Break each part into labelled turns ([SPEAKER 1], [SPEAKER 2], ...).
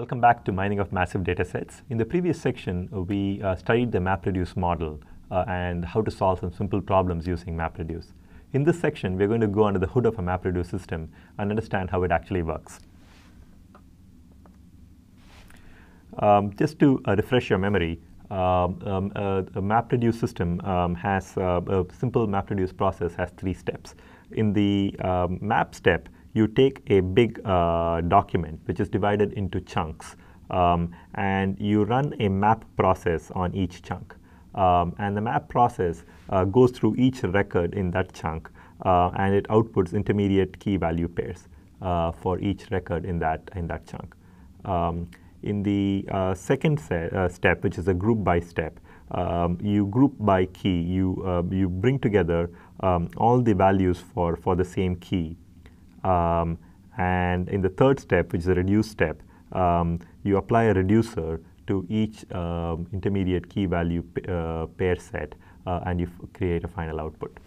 [SPEAKER 1] Welcome back to Mining of Massive Datasets. In the previous section, we uh, studied the MapReduce model uh, and how to solve some simple problems using MapReduce. In this section, we're going to go under the hood of a MapReduce system and understand how it actually works. Um, just to uh, refresh your memory, um, um, uh, a MapReduce system um, has uh, a simple MapReduce process has three steps. In the um, map step, you take a big uh, document which is divided into chunks um, and you run a map process on each chunk. Um, and the map process uh, goes through each record in that chunk uh, and it outputs intermediate key value pairs uh, for each record in that, in that chunk. Um, in the uh, second uh, step, which is a group by step, um, you group by key. You, you bring together um, all the values for, for the same key um, and in the third step, which is a reduce step, um, you apply a reducer to each um, intermediate key value uh, pair set uh, and you create a final output.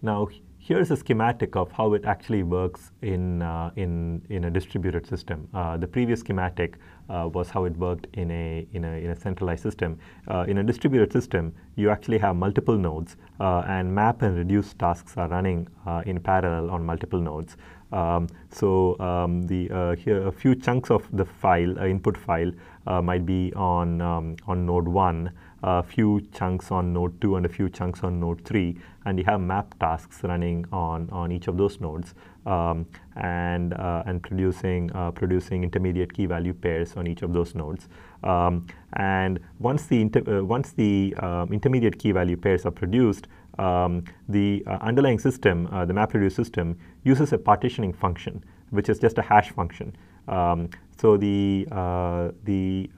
[SPEAKER 1] Now, here's a schematic of how it actually works in, uh, in, in a distributed system. Uh, the previous schematic uh, was how it worked in a, in a, in a centralized system. Uh, in a distributed system, you actually have multiple nodes, uh, and map and reduce tasks are running uh, in parallel on multiple nodes. Um, so um, the here a few chunks of the file, input file, might be on um, on node one a few chunks on node 2 and a few chunks on node 3 and you have map tasks running on, on each of those nodes um, and, uh, and producing, uh, producing intermediate key value pairs on each of those nodes. Um, and once the, uh, once the um, intermediate key value pairs are produced, um, the uh, underlying system, uh, the MapReduce system, uses a partitioning function, which is just a hash function. Um, so the, uh, the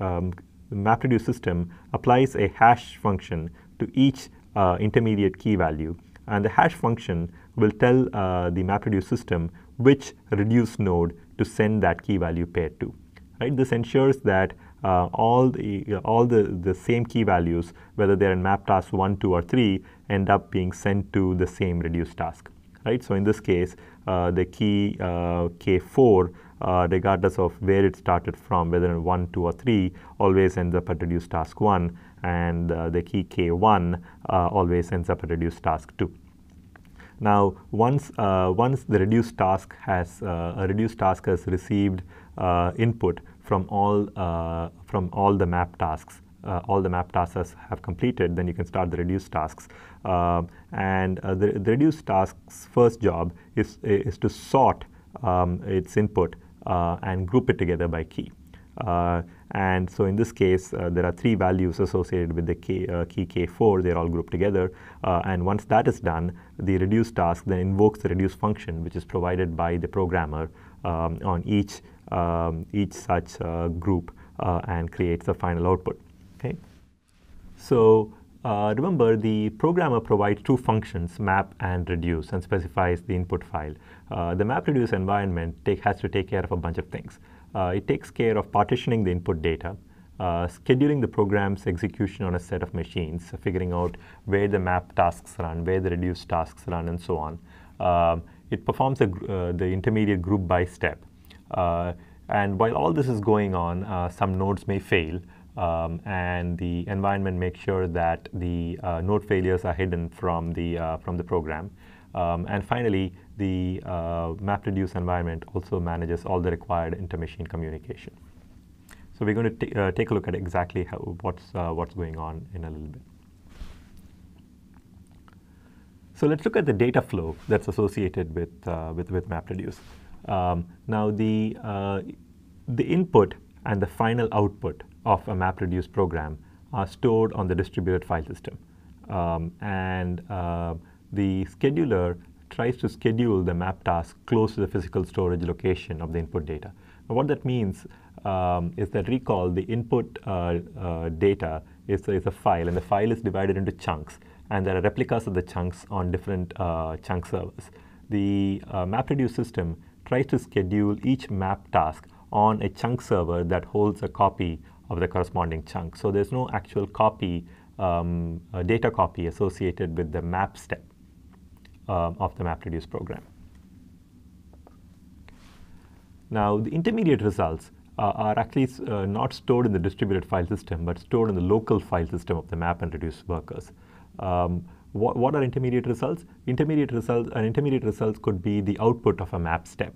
[SPEAKER 1] the MapReduce system applies a hash function to each uh, intermediate key value. And the hash function will tell uh, the MapReduce system which reduce node to send that key value pair to. Right? This ensures that uh, all the uh, all the, the same key values, whether they're in map task 1, 2, or 3, end up being sent to the same reduce task. Right? So in this case, uh, the key uh, K4 uh, regardless of where it started from, whether in 1, 2, or 3, always ends up at reduce task 1, and uh, the key K1 uh, always ends up at reduce task 2. Now, once, uh, once the reduced task has, uh, a reduced task has received input from all, from all the map tasks, uh, all the map tasks have completed, then you can start the reduced tasks. Uh, and uh, the, the reduced tasks first job is, is to sort um, its input and group it together by key. Uh, and so in this case, uh, there are three values associated with the key, uh, key K4. They're all grouped together. Uh, and once that is done, the reduce task then invokes the reduce function, which is provided by the programmer um, on each, um, each such uh, group and creates the final output. Okay. So uh, remember, the programmer provides two functions, map and reduce, and specifies the input file. Uh, the MapReduce environment take, has to take care of a bunch of things. Uh, it takes care of partitioning the input data, uh, scheduling the program's execution on a set of machines, figuring out where the map tasks run, where the reduce tasks run, and so on. Um, it performs a, uh, the intermediate group by step. Uh, and while all this is going on, some nodes may fail, um, and the environment makes sure that the uh, node failures are hidden from the, uh, from the program. Um, and finally, the uh, MapReduce environment also manages all the required inter-machine communication. So we're going to uh, take a look at exactly how, what's, uh, what's going on in a little bit. So let's look at the data flow that's associated with, uh, with, with MapReduce. Um, now the, the input and the final output of a MapReduce program are stored on the distributed file system. Um, and uh, the scheduler tries to schedule the map task close to the physical storage location of the input data. What that means um, is that recall the input uh, uh, data is, is, a file, and the file is divided into chunks, and there are replicas of the chunks on different uh, chunk servers. The uh, MapReduce system tries to schedule each map task on a chunk server that holds a copy of the corresponding chunk. So there's no actual copy, um, data copy associated with the map step uh, of the MapReduce program. Now, the intermediate results uh, are actually uh, not stored in the distributed file system, but stored in the local file system of the map and reduce workers. Um, what, what, are intermediate results? Intermediate results, an intermediate results could be the output of a map step.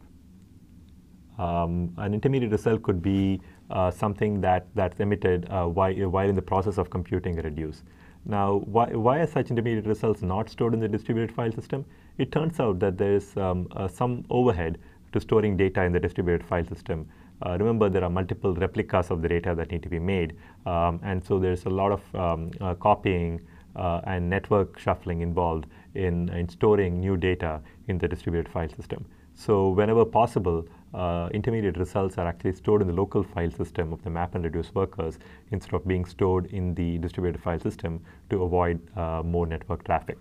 [SPEAKER 1] Um, an intermediate result could be uh, something that, that's emitted uh, while, while in the process of computing a reduce. Now, why, why are such intermediate results not stored in the distributed file system? It turns out that there is um, uh, some overhead to storing data in the distributed file system. Uh, remember, there are multiple replicas of the data that need to be made, um, and so there's a lot of um, uh, copying uh, and network shuffling involved in, in storing new data in the distributed file system. So whenever possible, uh, intermediate results are actually stored in the local file system of the map and reduce workers instead of being stored in the distributed file system to avoid uh, more network traffic.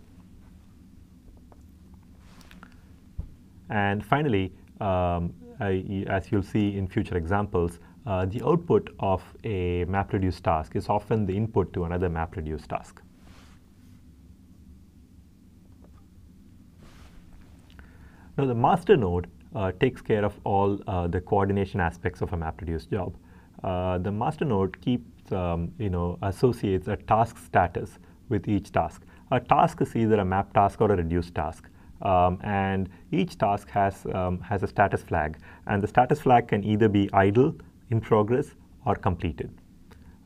[SPEAKER 1] And finally, um, I, as you'll see in future examples, uh, the output of a MapReduce task is often the input to another MapReduce task. Now the master node takes care of all uh, the coordination aspects of a MapReduce job. Uh, the master node keeps, um, you know, associates a task status with each task. A task is either a map task or a reduce task. Um, and each task has, um, has a status flag. And the status flag can either be idle, in progress, or completed.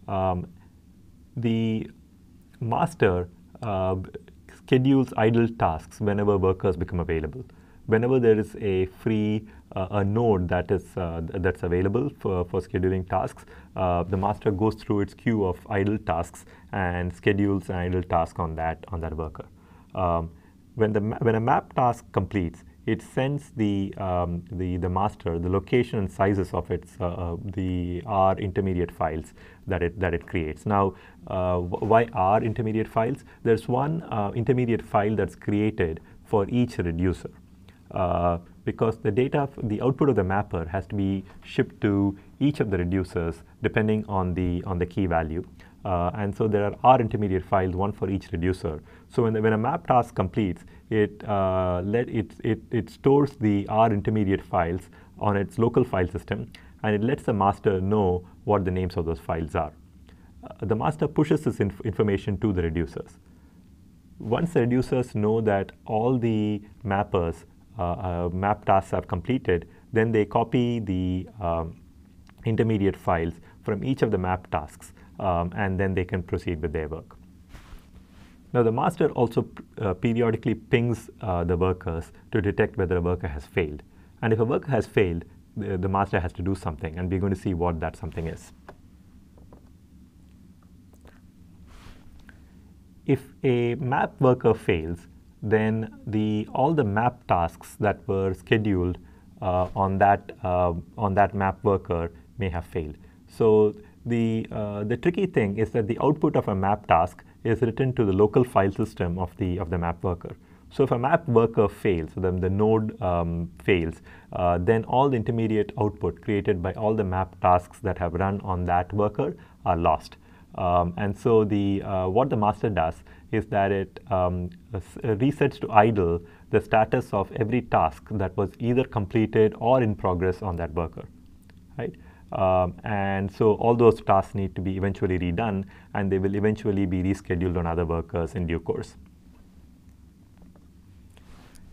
[SPEAKER 1] Um, the master uh, schedules idle tasks whenever workers become available whenever there is a free uh, a node that is uh, that's available for, for scheduling tasks, uh, the master goes through its queue of idle tasks and schedules an idle task on that on that worker. Um, when the when a map task completes, it sends the um, the the master the location and sizes of its uh, uh, the R intermediate files that it that it creates. Now, uh, why R intermediate files? There's one intermediate file that's created for each reducer uh, because the data, the output of the mapper has to be shipped to each of the reducers depending on the, on the key value. Uh, and so there are R intermediate files, one for each reducer. So when, the, when a map task completes, it, uh, let it, it, it stores the R intermediate files on its local file system, and it lets the master know what the names of those files are. Uh, the master pushes this inf information to the reducers. Once the reducers know that all the mappers uh, uh, map tasks have completed, then they copy the um, intermediate files from each of the map tasks, um, and then they can proceed with their work. Now, the master also uh, periodically pings uh, the workers to detect whether a worker has failed. And if a worker has failed, the, the master has to do something, and we're going to see what that something is. If a map worker fails, then the all the map tasks that were scheduled uh, on that uh, on that map worker may have failed. So the uh, the tricky thing is that the output of a map task is written to the local file system of the of the map worker. So if a map worker fails, so then the node um, fails, uh, then all the intermediate output created by all the map tasks that have run on that worker are lost. Um, and so the uh, what the master does is that it um, uh, resets to idle the status of every task that was either completed or in progress on that worker, right? Um, and so all those tasks need to be eventually redone, and they will eventually be rescheduled on other workers in due course.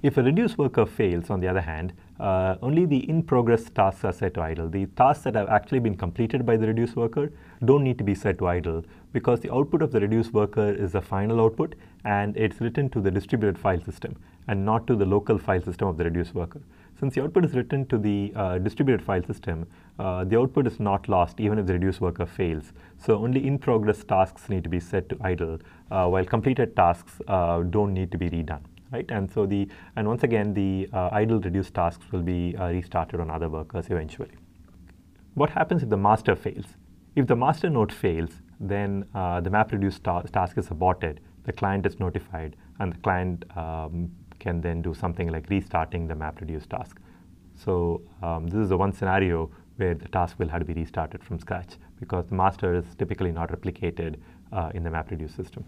[SPEAKER 1] If a reduce worker fails, on the other hand, uh, only the in-progress tasks are set to idle. The tasks that have actually been completed by the reduce worker don't need to be set to idle because the output of the reduce worker is the final output and it's written to the distributed file system and not to the local file system of the reduce worker. Since the output is written to the uh, distributed file system, uh, the output is not lost even if the reduce worker fails. So only in-progress tasks need to be set to idle, uh, while completed tasks uh, don't need to be redone right? And so the and once again the uh, idle reduce tasks will be uh, restarted on other workers eventually. What happens if the master fails? If the master node fails, then uh, the MapReduce ta task is aborted. The client is notified, and the client um, can then do something like restarting the MapReduce task. So um, this is the one scenario where the task will have to be restarted from scratch because the master is typically not replicated uh, in the MapReduce system.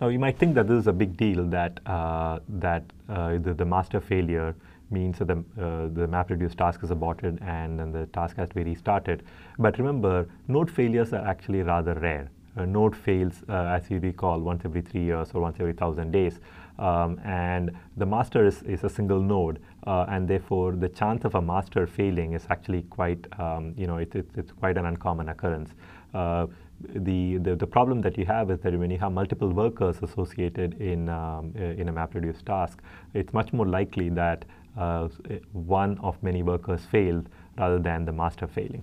[SPEAKER 1] Now, you might think that this is a big deal that, uh, that uh, the, the, master failure means that the, uh, the MapReduce task is aborted and then the task has to be restarted. But remember, node failures are actually rather rare. A node fails, uh, as you recall, once every three years or once every thousand days. Um, and the master is, is a single node, uh, and therefore the chance of a master failing is actually quite, um, you know, it, it, it's quite an uncommon occurrence. Uh, the, the, the, problem that you have is that when you have multiple workers associated in, um, in a MapReduce task, it's much more likely that uh, one of many workers failed rather than the master failing.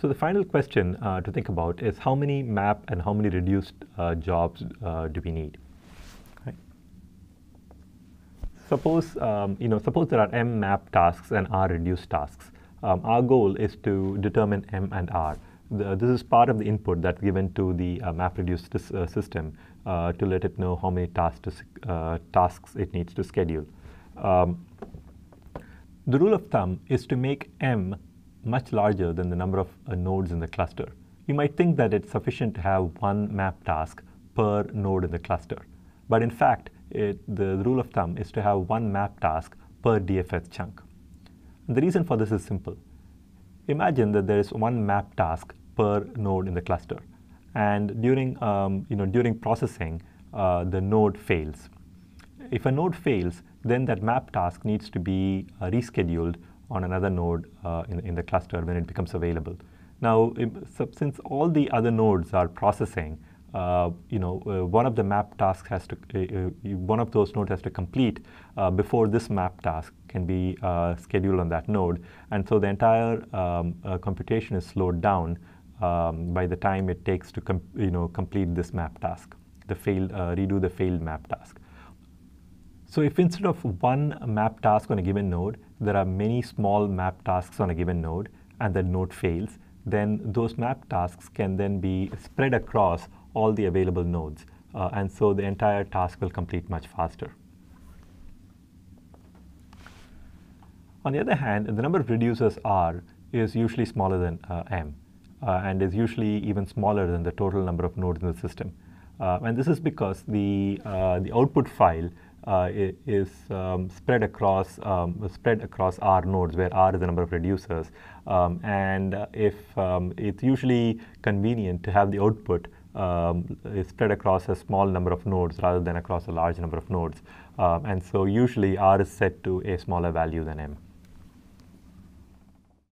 [SPEAKER 1] So the final question uh, to think about is how many map and how many reduced uh, jobs uh, do we need? Right. Suppose um, you know suppose there are m map tasks and r reduced tasks. Um, our goal is to determine m and r the, this is part of the input that's given to the uh, MapReduce uh, system uh, to let it know how many tasks, uh, tasks it needs to schedule. Um, the rule of thumb is to make M much larger than the number of uh, nodes in the cluster. You might think that it's sufficient to have one map task per node in the cluster. But in fact, it, the, rule of thumb is to have one map task per DFS chunk. And the reason for this is simple. Imagine that there is one map task per node in the cluster. And during, um, you know, during processing, uh, the node fails. If a node fails, then that map task needs to be uh, rescheduled on another node uh, in, in the cluster when it becomes available. Now, so since all the other nodes are processing, uh, you know, uh, one of the map tasks has to, uh, uh one of those nodes has to complete before this map task can be scheduled on that node. And so the entire um, computation is slowed down um, by the time it takes to you know, complete this map task, the failed, redo the failed map task. So if instead of one map task on a given node, there are many small map tasks on a given node, and the node fails, then those map tasks can then be spread across all the available nodes. Uh, and so the entire task will complete much faster. On the other hand, the number of reducers R is usually smaller than uh, M uh, and is usually even smaller than the total number of nodes in the system. Uh, and this is because the, uh, the output file is um, spread across um, spread across R nodes, where R is the number of reducers. Um, and uh, if um, it's usually convenient to have the output um, spread across a small number of nodes rather than across a large number of nodes. Um, and so usually R is set to a smaller value than M.